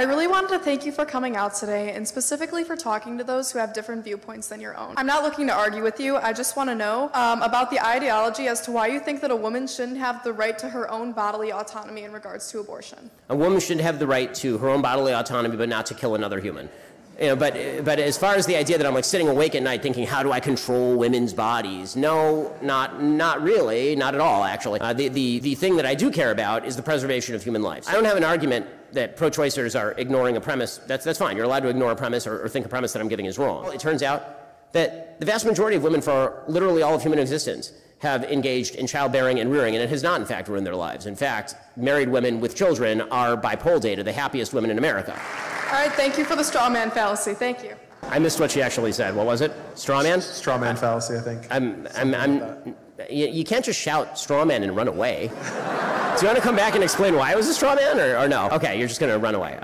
I really wanted to thank you for coming out today and specifically for talking to those who have different viewpoints than your own. I'm not looking to argue with you. I just want to know um, about the ideology as to why you think that a woman shouldn't have the right to her own bodily autonomy in regards to abortion. A woman should have the right to her own bodily autonomy, but not to kill another human. You know, but, but as far as the idea that I'm like sitting awake at night thinking, how do I control women's bodies? No, not, not really, not at all, actually. Uh, the, the, the thing that I do care about is the preservation of human lives. I don't have an argument that pro-choicers are ignoring a premise. That's, that's fine. You're allowed to ignore a premise or, or think a premise that I'm giving is wrong. Well, it turns out that the vast majority of women for literally all of human existence have engaged in childbearing and rearing, and it has not, in fact, ruined their lives. In fact, married women with children are, by poll data, the happiest women in America. All right, thank you for the straw man fallacy. Thank you. I missed what she actually said. What was it? Straw man? Straw man fallacy, I think. I'm, I'm, I'm, you, you can't just shout straw man and run away. Do you want to come back and explain why it was a straw man or, or no? Okay, you're just going to run away.